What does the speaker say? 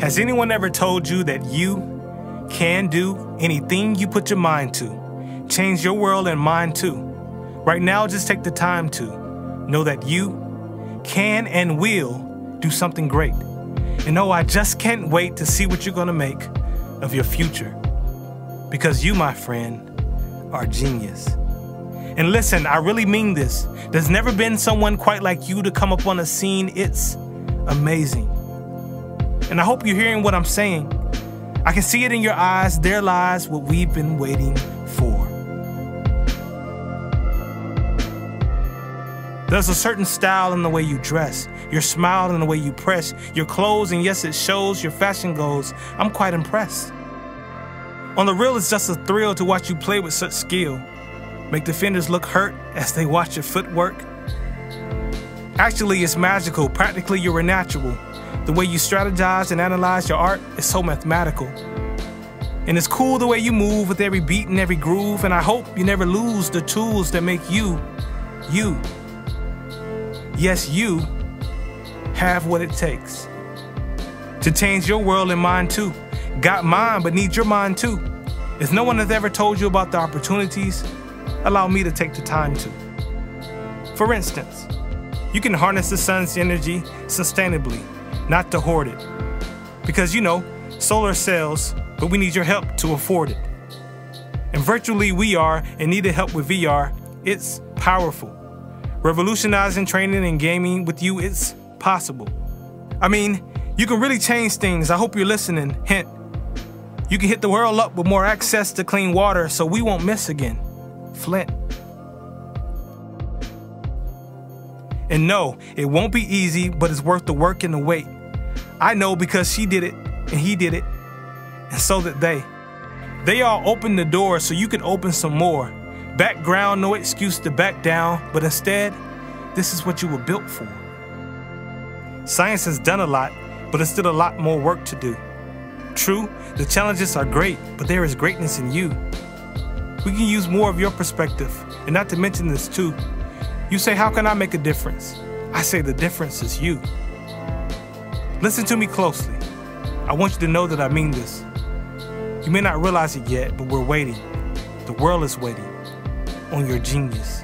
Has anyone ever told you that you can do anything you put your mind to? Change your world and mine too. Right now, just take the time to know that you can and will do something great. And oh, I just can't wait to see what you're gonna make of your future. Because you, my friend, are genius. And listen, I really mean this. There's never been someone quite like you to come up on the scene. It's amazing. And I hope you're hearing what I'm saying. I can see it in your eyes. There lies what we've been waiting for. There's a certain style in the way you dress, your smile in the way you press, your clothes, and yes, it shows your fashion goals. I'm quite impressed. On the real, it's just a thrill to watch you play with such skill. Make defenders look hurt as they watch your footwork. Actually, it's magical. Practically, you're a natural. The way you strategize and analyze your art is so mathematical. And it's cool the way you move with every beat and every groove, and I hope you never lose the tools that make you, you. Yes, you have what it takes to change your world and mine too. Got mine, but need your mind too. If no one has ever told you about the opportunities, allow me to take the time to. For instance, you can harness the sun's energy sustainably not to hoard it. Because you know, solar cells, but we need your help to afford it. And virtually we are and needed help with VR. It's powerful. Revolutionizing training and gaming with you, it's possible. I mean, you can really change things. I hope you're listening. Hint. You can hit the world up with more access to clean water so we won't miss again. Flint. And no, it won't be easy, but it's worth the work and the wait. I know because she did it and he did it, and so did they. They all opened the door so you can open some more. Background, no excuse to back down, but instead, this is what you were built for. Science has done a lot, but there's still a lot more work to do. True, the challenges are great, but there is greatness in you. We can use more of your perspective, and not to mention this too. You say, How can I make a difference? I say, The difference is you. Listen to me closely. I want you to know that I mean this. You may not realize it yet, but we're waiting. The world is waiting on your genius.